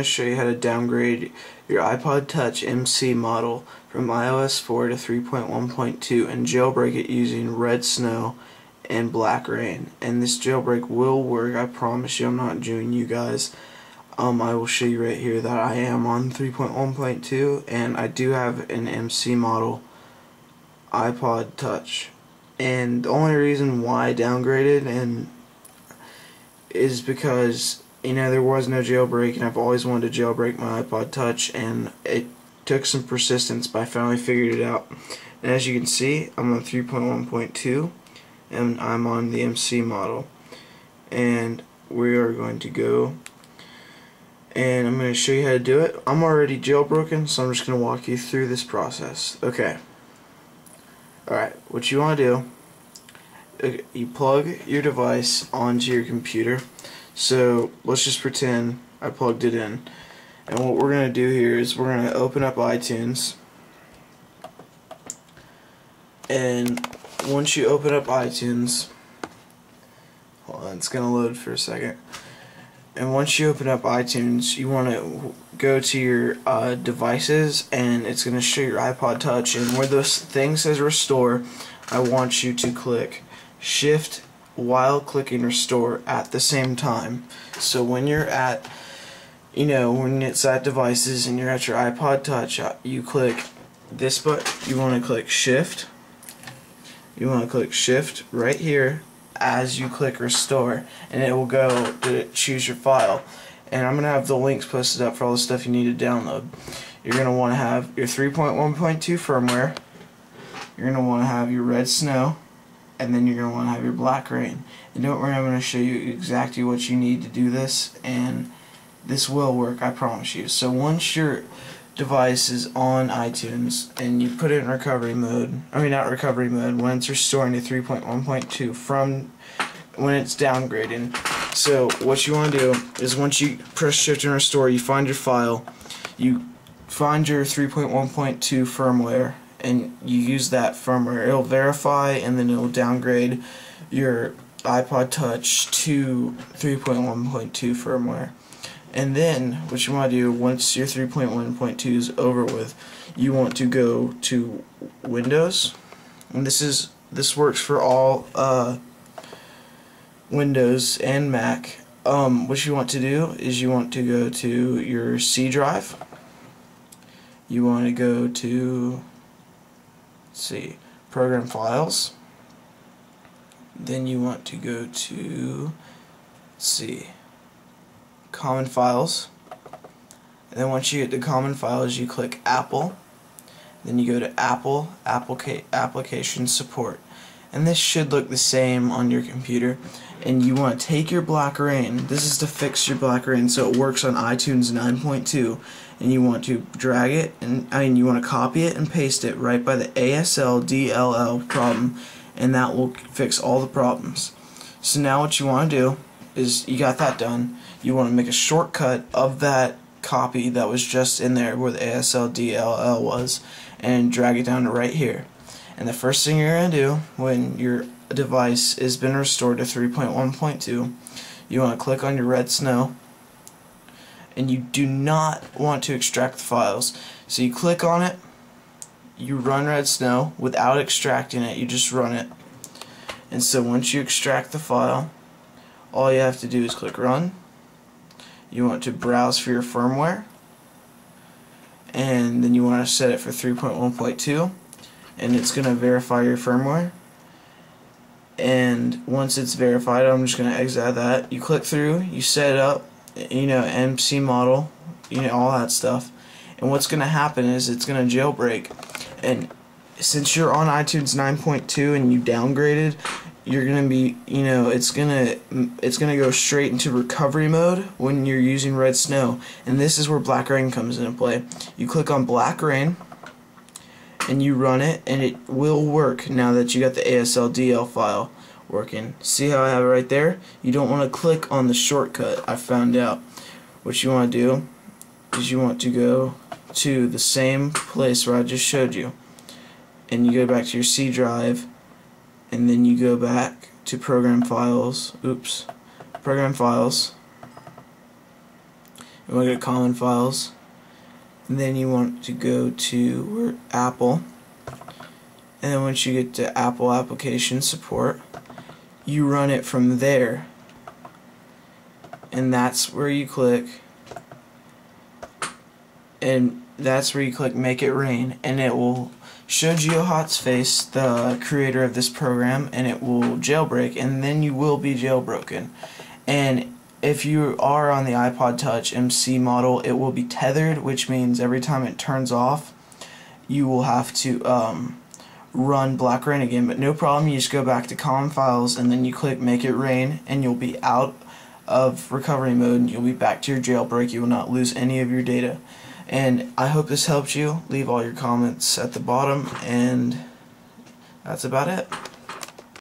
to show you how to downgrade your iPod Touch MC model from iOS 4 to 3.1.2 and jailbreak it using Red Snow and Black Rain. And this jailbreak will work, I promise you, I'm not doing you guys. Um, I will show you right here that I am on 3.1.2 and I do have an MC model iPod Touch. And the only reason why I downgraded and is because you know, there was no jailbreak, and I've always wanted to jailbreak my iPod Touch, and it took some persistence, but I finally figured it out. And as you can see, I'm on 3.1.2, and I'm on the MC model. And we are going to go, and I'm going to show you how to do it. I'm already jailbroken, so I'm just going to walk you through this process. Okay. Alright, what you want to do, uh, you plug your device onto your computer so let's just pretend I plugged it in. And what we're going to do here is we're going to open up iTunes. And once you open up iTunes, hold on, it's going to load for a second. And once you open up iTunes, you want to go to your uh, devices and it's going to show your iPod Touch. And where this thing says restore, I want you to click Shift while clicking restore at the same time. So when you're at, you know, when it's at devices and you're at your iPod Touch, uh, you click this button, you want to click shift. You want to click shift right here as you click restore and it will go to choose your file. And I'm to have the links posted up for all the stuff you need to download. You're to want to have your 3.1.2 firmware. You're to want to have your red snow and then you're going to want to have your black rain. And don't worry, I'm going to show you exactly what you need to do this, and this will work, I promise you. So once your device is on iTunes and you put it in recovery mode, I mean not recovery mode, when it's restoring to 3.1.2 from when it's downgrading. So what you want to do is once you press shift and restore, you find your file, you find your 3.1.2 firmware, and you use that firmware. It'll verify and then it'll downgrade your iPod Touch to 3.1.2 firmware. And then what you want to do once your 3.1.2 is over with, you want to go to Windows. And this is this works for all uh, Windows and Mac. Um, what you want to do is you want to go to your C drive. You want to go to let's see, program files. Then you want to go to, see, common files. And then once you get to common files, you click Apple. Then you go to Apple Applica Application Support. And this should look the same on your computer. And you want to take your Black Rain. This is to fix your Black Rain so it works on iTunes 9.2 and you want to drag it and I mean you want to copy it and paste it right by the ASL DLL problem and that will fix all the problems. So now what you want to do is you got that done. You want to make a shortcut of that copy that was just in there where the ASL DLL was and drag it down to right here. And the first thing you're going to do when your device has been restored to 3.1.2, you want to click on your red snow and you do not want to extract the files. So you click on it, you run Red Snow without extracting it, you just run it. And so once you extract the file, all you have to do is click run. You want to browse for your firmware, and then you want to set it for 3.1.2, and it's going to verify your firmware. And once it's verified, I'm just going to exit that. You click through, you set it up, you know, MC model, you know, all that stuff. And what's going to happen is it's going to jailbreak. And since you're on iTunes 9.2 and you downgraded, you're going to be, you know, it's going to it's going to go straight into recovery mode when you're using Red Snow. And this is where Black Rain comes into play. You click on Black Rain and you run it and it will work now that you got the ASL DL file working. See how I have it right there? You don't want to click on the shortcut I found out. What you want to do is you want to go to the same place where I just showed you. And you go back to your C drive and then you go back to program files. Oops. Program files. You want to go to Common Files. And then you want to go to Apple. And then once you get to Apple Application Support, you run it from there. And that's where you click. And that's where you click Make It Rain. And it will show Geohot's face the creator of this program, and it will jailbreak. And then you will be jailbroken. And if you are on the iPod Touch MC model, it will be tethered, which means every time it turns off, you will have to um, run Black Rain again. But no problem, you just go back to Common Files and then you click Make It Rain, and you'll be out of recovery mode. And you'll be back to your jailbreak. You will not lose any of your data. And I hope this helped you. Leave all your comments at the bottom, and that's about it.